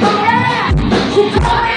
Yeah! alright.